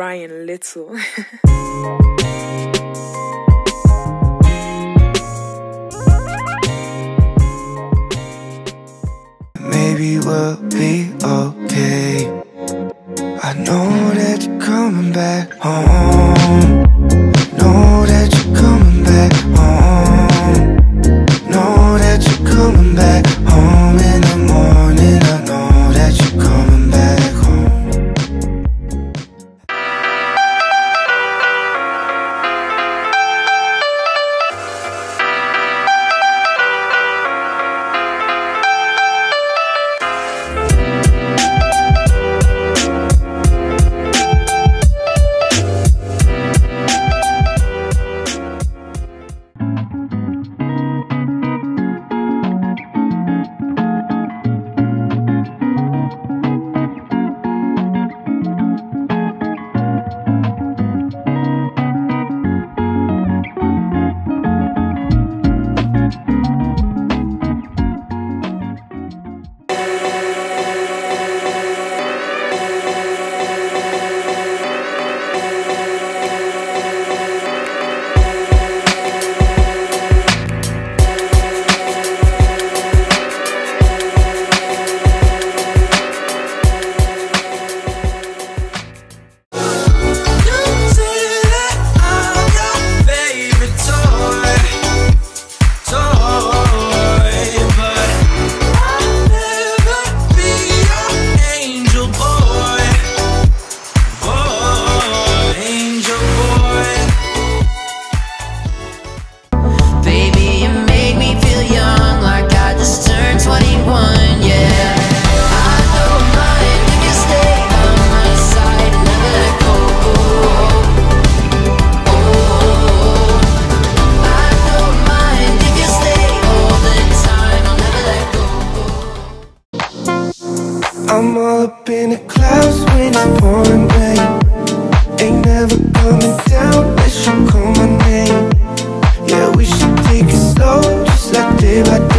Ryan Little. Maybe we'll be okay. I know that you're coming back home. I'm all up in the clouds when it's pouring rain. Ain't never coming down unless you call my name Yeah, we should take it slow, just like day by day